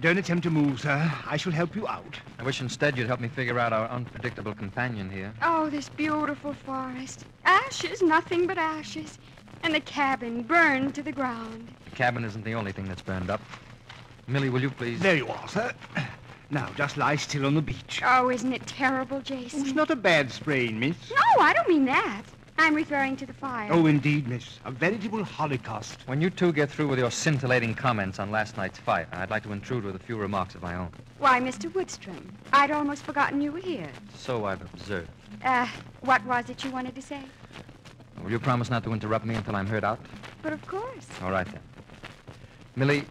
Don't attempt to move, sir. I shall help you out. I wish instead you'd help me figure out our unpredictable companion here. Oh, this beautiful forest. Ashes, nothing but ashes. And the cabin burned to the ground. The cabin isn't the only thing that's burned up. Millie, will you please? There you are, sir. Now, just lie still on the beach. Oh, isn't it terrible, Jason? It's not a bad sprain, miss. No, I don't mean that. I'm referring to the fire. Oh, indeed, miss. A veritable holocaust. When you two get through with your scintillating comments on last night's fire, I'd like to intrude with a few remarks of my own. Why, Mr. Woodstrom, I'd almost forgotten you were here. So I've observed. Uh, what was it you wanted to say? Will you promise not to interrupt me until I'm heard out? But of course, All right, then. Millie,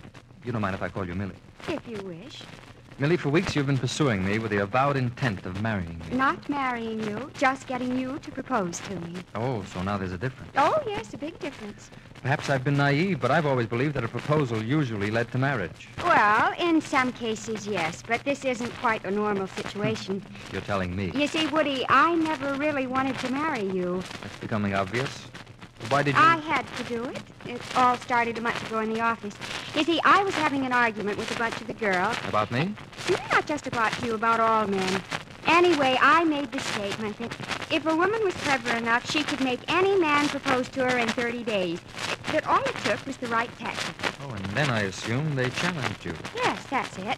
you don't mind if I call you Millie. if you wish. Millie, for weeks you've been pursuing me with the avowed intent of marrying me. Not marrying you, just getting you to propose to me. Oh, so now there's a difference. Oh, yes, a big difference. Perhaps I've been naive, but I've always believed that a proposal usually led to marriage. Well, in some cases, yes, but this isn't quite a normal situation. Hmm. You're telling me. You see, Woody, I never really wanted to marry you. That's becoming obvious. Why did you... I had to do it. It all started a month ago in the office. You see, I was having an argument with a bunch of the girls. About me? Not just about you, about all men. Anyway, I made the statement that if a woman was clever enough, she could make any man propose to her in 30 days. That all it took was the right tactic. Oh, and then I assume they challenged you. Yes, that's it.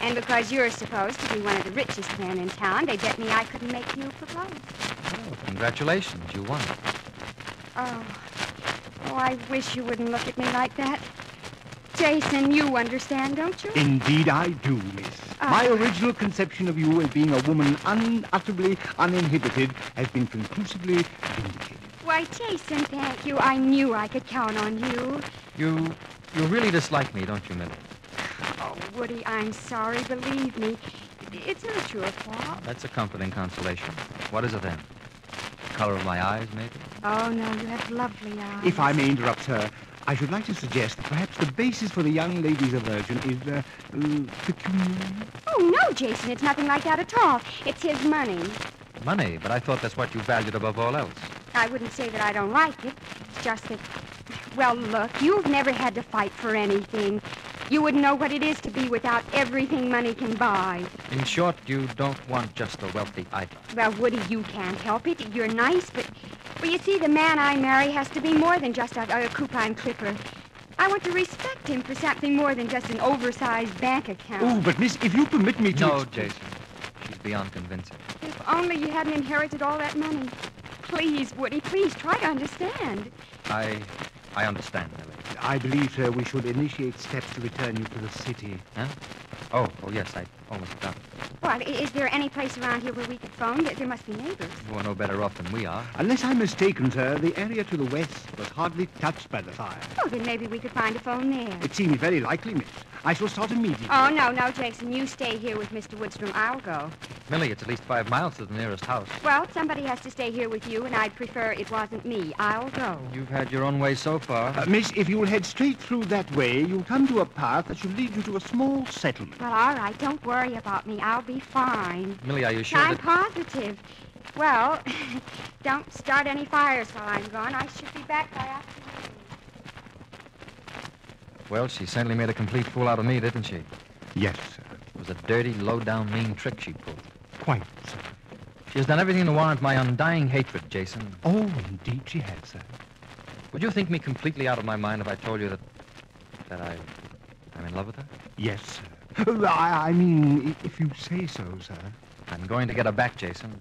And because you're supposed to be one of the richest men in town, they bet me I couldn't make you propose. Oh, congratulations, you won. Oh, oh, I wish you wouldn't look at me like that. Jason, you understand, don't you? Indeed, I do, miss. Ah. My original conception of you as being a woman unutterably uninhibited has been conclusively vindicated. Why, Jason, thank you. I knew I could count on you. You... you really dislike me, don't you, Millie? Oh, Woody, I'm sorry. Believe me, it's not your fault. That's a comforting consolation. What is it then? Color of my eyes, maybe? Oh, no, you have lovely eyes. If I may interrupt, sir, I should like to suggest that perhaps the basis for the young lady's aversion is uh, uh, pecuniary. Oh, no, Jason, it's nothing like that at all. It's his money. Money, but I thought that's what you valued above all else. I wouldn't say that I don't like it. It's just that, well, look, you've never had to fight for anything. You wouldn't know what it is to be without everything money can buy. In short, you don't want just a wealthy idler. Well, Woody, you can't help it. You're nice, but, well, you see, the man I marry has to be more than just a, a coupon clipper. I want to respect him for something more than just an oversized bank account. Oh, but miss, if you permit me to... No, ex- Jason. She's beyond convincing. If only you hadn't inherited all that money. Please, Woody, please try to understand. I... I understand, Millie. I believe, sir, we should initiate steps to return you to the city. Huh? Oh, oh, yes, I almost forgot. Well, is there any place around here where we could phone? There- There must be neighbors. You are no better off than we are. Unless I'm mistaken, sir, the area to the west was hardly touched by the fire. Oh, then maybe we could find a phone there. It seems very likely, miss. I shall start immediately. Oh, no, no, Jason. You stay here with Mr. Woodstrom. I'll go. Millie, it's at least five miles to the nearest house. Well, somebody has to stay here with you, and I'd prefer it wasn't me. I'll go. You've had your own way so far. Uh, miss, if you'll head straight through that way, you'll come to a path that should lead you to a small settlement. Well, all right. Don't worry about me. I'll be fine. Millie, are you sure I'm that... positive. Well, don't start any fires while I'm gone. I should be back by afternoon. Well, she certainly made a complete fool out of me, didn't she? Yes, sir. It was a dirty, low-down, mean trick she pulled. Quite, sir. She has done everything to warrant my undying hatred, Jason. Oh, indeed she has, sir. Would you think me completely out of my mind if I told you that... that I... I'm in love with her? Yes, sir. Uh, I, I mean, if you say so, sir. I'm going to get her back, Jason.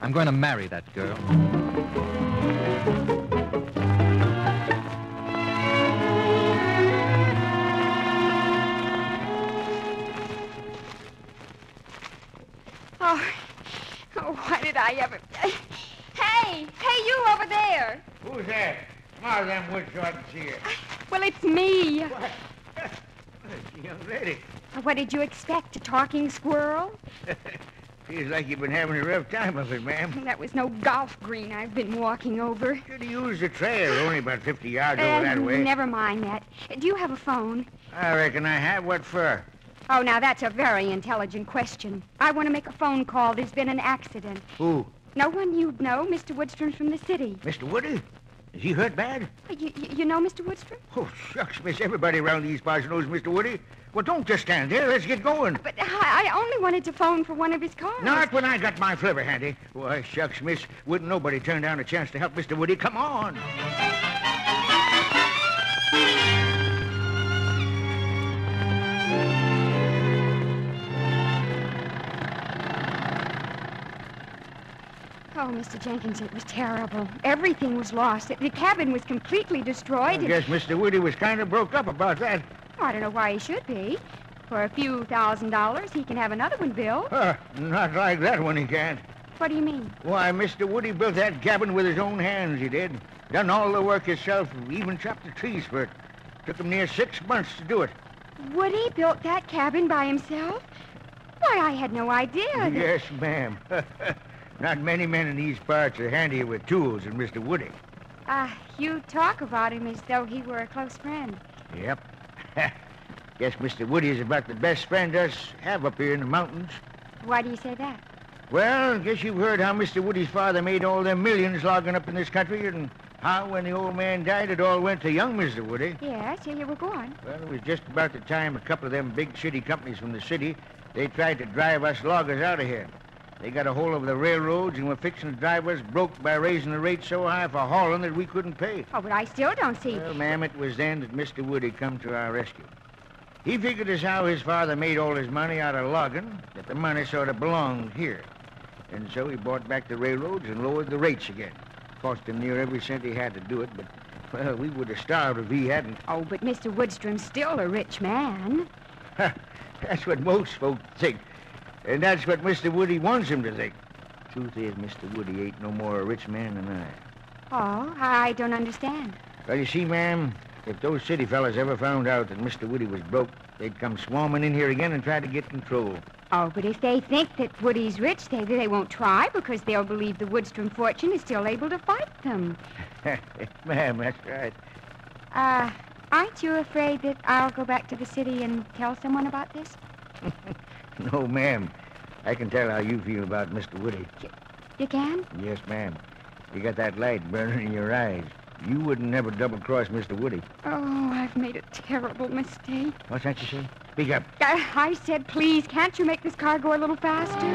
I'm going to marry that girl. Who's that? Come them woods so I can see you. Well, it's me. What? Young lady. What did you expect, a talking squirrel? Feels like you've been having a rough time of it, ma'am. That was no golf green I've been walking over. Should have used the trail, only about 50 yards over Uh, that way. never mind that. Do you have a phone? I reckon I have. What for? Oh, now that's a very intelligent question. I want to make a phone call. There's been an accident. Who? No one you'd know. Mr. Woodstrom's from the city. Mr. Woody? Is he hurt bad? Uh, you, you, you know Mr. Woodstrom? Oh, shucks, miss. Everybody around these parts knows Mr. Woody. Well, don't just stand there. Let's get going. But I, I only wanted to phone for one of his cars. Not when I got my flivver handy. Why, shucks, miss. Wouldn't nobody turn down a chance to help Mr. Woody? Come on. Oh, Mr. Jenkins, it was terrible. Everything was lost. The- cabin was completely I destroyed. and- guess Mr. Woody was kind of broke up about that. I don't know why he should be. For a few thousand dollars, he can have another one built. Huh, not like that one he can't. What do you mean? Why, Mr. Woody built that cabin with his own hands, he did. Done all the work himself, even chopped the trees for it. Took him near six months to do it. Woody built that cabin by himself? Why, I had no idea. that- Yes, ma'am. Not many men in these parts are handier with tools than Mr. Woody. Ah, you talk about him as though he were a close friend. Yep. Guess Mr. Woody is about the best friend us have up here in the mountains. Why do you say that? Well, guess you've heard how Mr. Woody's father made all them millions logging up in this country and how when the old man died it all went to young Mr. Woody. Yes, here you were going. Well, it was just about the time a couple of them big city companies from the city, they tried to drive us loggers out of here. They got a hold of the railroads and were fixing to drive us broke by raising the rate so high for hauling that we couldn't pay. Oh, but I still don't see. Well, ma'am, it was then that Mr. Woody come to our rescue. He figured as how his father made all his money out of logging, that the money sort of belonged here. And so he bought back the railroads and lowered the rates again. Cost him near every cent he had to do it, but, well, we would have starved if he hadn't. Oh, but Mr. Woodstrom's still a rich man. That's what most folks think. And that's what Mr. Woody wants him to think. Truth is, Mr. Woody ain't no more a rich man than I. Oh, I don't understand. Well, you see, ma'am, if those city fellas ever found out that Mr. Woody was broke, they'd come swarming in here again and try to get control. Oh, but if they think that Woody's rich, they, they won't try because they'll believe the Woodstrom fortune is still able to fight them. ma'am, that's right. Uh, aren't you afraid that I'll go back to the city and tell someone about this? No, ma'am. I can tell how you feel about Mr. Woody. You can? Yes, ma'am. You got that light burning in your eyes. You wouldn't never double-cross Mr. Woody. Oh, I've made a terrible mistake. What's that you say? Speak up. I, I said, please, can't you make this car go a little faster?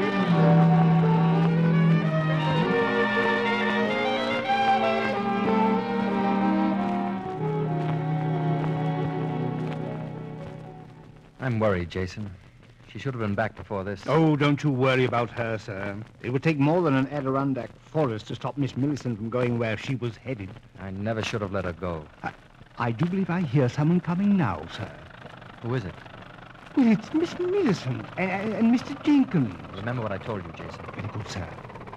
I'm worried, Jason. She should have been back before this. Oh, don't you worry about her, sir. It would take more than an Adirondack forest to stop Miss Millicent from going where she was headed. I never should have let her go. I do believe I hear someone coming now, sir. Who is it? Well, it's Miss Millicent and, and Mr. Jenkins. Remember what I told you, Jason. Very good, sir.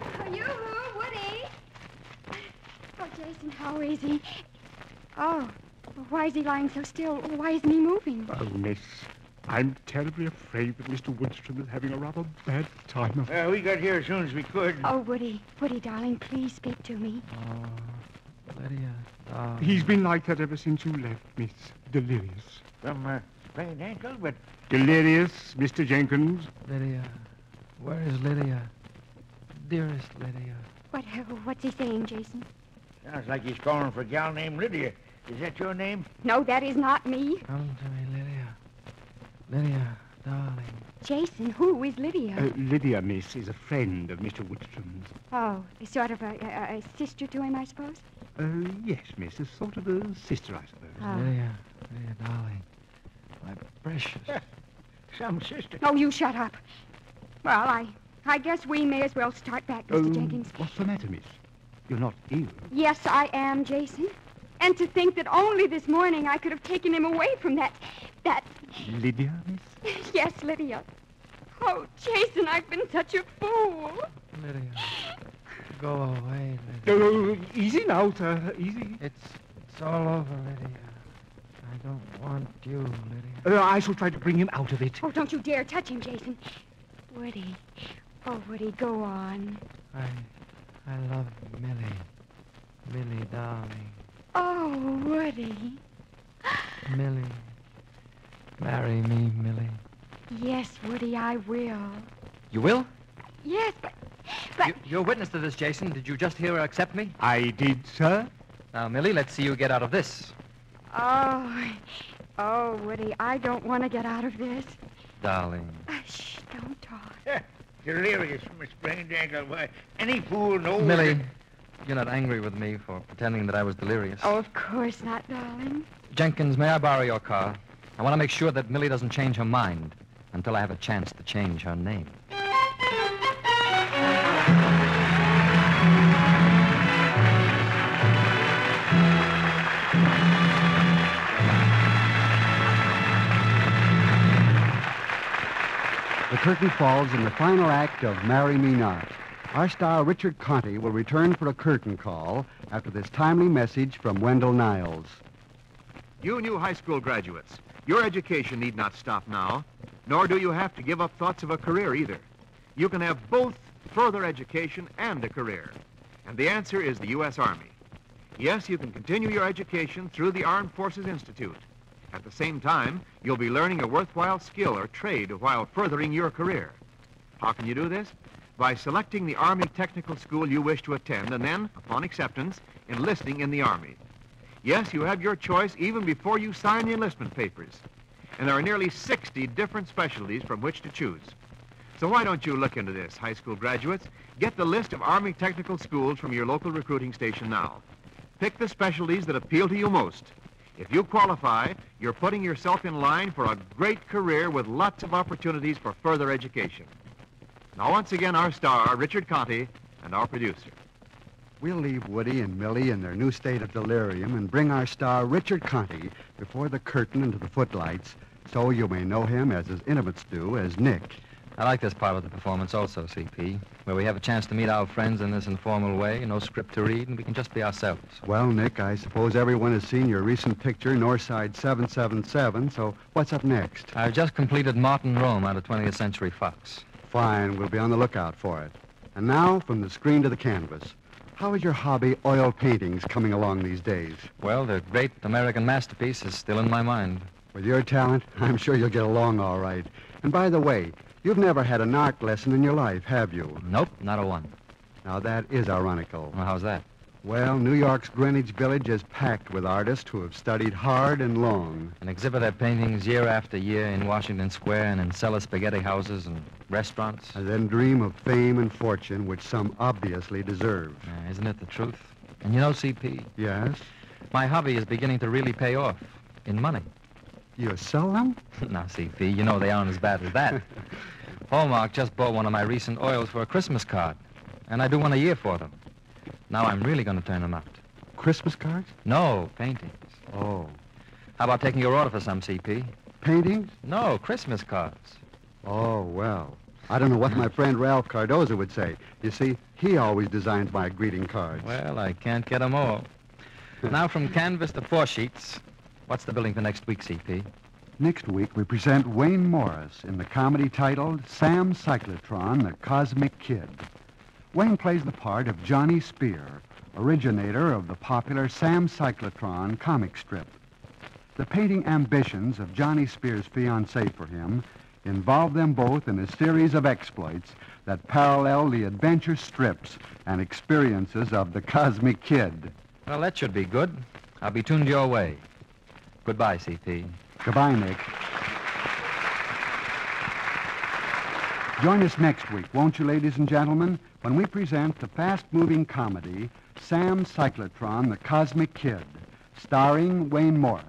Oh, yoo-hoo, Woody. Oh, Jason, how is he? Oh, why is he lying so still? Why isn't he moving? Oh, miss, I'm terribly afraid that Mr. Woodstrom is having a rather bad time of it. Uh, we got here as soon as we could. Oh, Woody, Woody, darling, please speak to me. Oh, Lydia. Oh. He's been like that ever since you left, Miss. Delirious. From uh, sprained ankle, but Delirious, Mr. Jenkins. Lydia. Where is Lydia? Dearest Lydia. What, what's he saying, Jason? sounds like he's calling for a gal named Lydia. Is that your name? No, that is not me. Come to me, Lydia. Lydia, uh, darling. Jason, who is Lydia? Uh, Lydia, miss, is a friend of Mr. Woodstrom's. oh, sort of a, a, a sister to him, I suppose? Uh, yes, miss, a sort of a sister, I suppose. Oh. Lydia, Lydia, darling. My precious. Some sister. Oh, you shut up. Well, I, I guess we may as well start back, Mr. Oh, um, Jenkins. What's the matter, miss? You're not ill. Yes, I am, Jason. And to think that only this morning I could have taken him away from that, that, Lydia, miss? yes, Lydia. Oh, Jason, I've been such a fool. Lydia. Go away, Lydia. Oh, easy now, sir, easy. It's, it's all over, Lydia. I don't want you, Lydia. Uh, I shall try to bring him out of it. Oh, don't you dare touch him, Jason. Woody. Oh, Woody, go on. I, I love Millie. Millie, darling. Oh, Woody. Millie. Marry me, Millie. Yes, Woody, I will. You will? Yes, but, but You, you're witness to this, Jason. Did you just hear her accept me? I did, sir. Now, Millie, let's see you get out of this. Oh, oh, Woody, I don't want to get out of this. Darling. Uh, shh, don't talk. Delirious from a sprained ankle. Why, any fool knows. Millie, that- you're not angry with me for pretending that I was delirious. Oh, of course not, darling. Jenkins, may I borrow your car? I want to make sure that Millie doesn't change her mind until I have a chance to change her name. The curtain falls in the final act of Marry Me Not. Our star Richard Conte will return for a curtain call after this timely message from Wendell Niles. You new high school graduates, your education need not stop now, nor do you have to give up thoughts of a career either. You can have both further education and a career. And the answer is the U.S. Army. Yes, you can continue your education through the Armed Forces Institute. At the same time, you'll be learning a worthwhile skill or trade while furthering your career. How can you do this? By selecting the Army Technical School you wish to attend and then, upon acceptance, enlisting in the Army. Yes, you have your choice even before you sign the enlistment papers. And there are nearly 60 different specialties from which to choose. So why don't you look into this, high school graduates? Get the list of Army technical schools from your local recruiting station now. Pick the specialties that appeal to you most. If you qualify, you're putting yourself in line for a great career with lots of opportunities for further education. Now, once again, our star, Richard Conte, and our producer. We'll leave Woody and Millie in their new state of delirium and bring our star Richard Conte before the curtain into the footlights so you may know him as his intimates do as Nick. I like this part of the performance also, CP, where we have a chance to meet our friends in this informal way, no script to read, and we can just be ourselves. Well, Nick, I suppose everyone has seen your recent picture, Northside 777, so what's up next? I've just completed Martin Rome out of 20th Century Fox. Fine, we'll be on the lookout for it. And now, from the screen to the canvas. How is your hobby, oil paintings, coming along these days? Well, the great American masterpiece is still in my mind. With your talent, I'm sure you'll get along all right. And by the way, you've never had an art lesson in your life, have you? Nope, not a one. Now, that is ironical. Well, how's that? Well, New York's Greenwich Village is packed with artists who have studied hard and long. And exhibit their paintings year after year in Washington Square and in cellar spaghetti houses and restaurants. And then dream of fame and fortune, which some obviously deserve. Uh, isn't it the truth? And you know, CP, Yes? my hobby is beginning to really pay off in money. You sell them? now, CP, you know they aren't as bad as that. Hallmark just bought one of my recent oils for a Christmas card, and I do one a year for them. Now I'm really going to turn them out. Christmas cards? No, paintings. Oh. How about taking your order for some, CP? Paintings? No, Christmas cards. Oh, well. I don't know what my friend Ralph Cardoza would say. You see, he always designs my greeting cards. Well, I can't get 'em all. now, from canvas to four sheets, what's the billing for next week, CP? Next week, we present Wayne Morris in the comedy titled Sam Cyclotron, the Cosmic Kid. Wayne plays the part of Johnny Spear, originator of the popular Sam Cyclotron comic strip. The painting ambitions of Johnny Spear's fiancée for him involve them both in a series of exploits that parallel the adventure strips and experiences of the Cosmic Kid. Well, that should be good. I'll be tuned your way. Goodbye, CP. Goodbye, Nick. Join us next week, won't you, ladies and gentlemen, when we present the fast-moving comedy, Sam Cyclotron, the Cosmic Kid, starring Wayne Morris.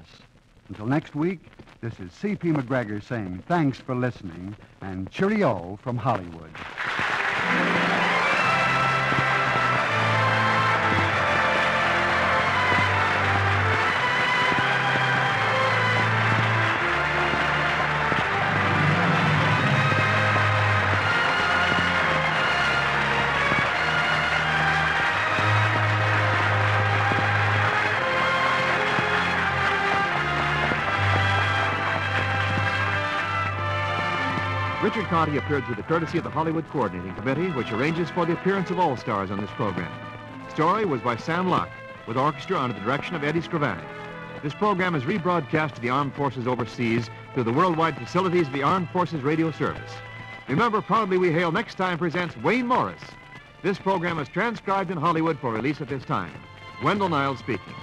Until next week, this is C.P. MacGregor saying thanks for listening and cheerio from Hollywood. Richard Conte appeared through the courtesy of the Hollywood Coordinating Committee, which arranges for the appearance of all stars on this program. Story was by Sam Locke, with orchestra under the direction of Eddie Scrivani. This program is rebroadcast to the armed forces overseas through the worldwide facilities of the Armed Forces Radio Service. Remember, Proudly We Hail next time presents Wayne Morris. This program is transcribed in Hollywood for release at this time. Wendell Niles speaking.